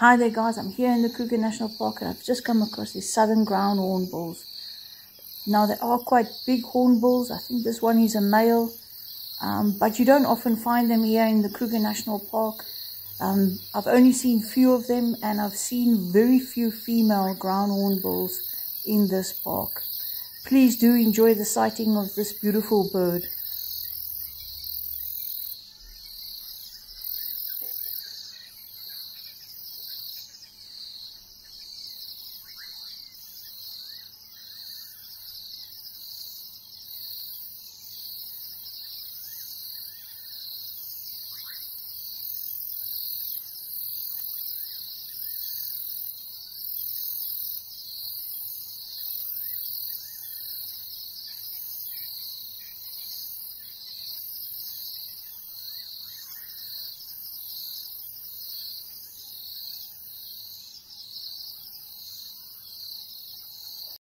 Hi there guys, I'm here in the Kruger National Park and I've just come across these southern ground hornbills. Now they are quite big hornbills, I think this one is a male, um, but you don't often find them here in the Kruger National Park. Um, I've only seen few of them and I've seen very few female ground hornbills in this park. Please do enjoy the sighting of this beautiful bird.